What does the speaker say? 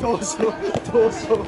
どうしようどうしよう。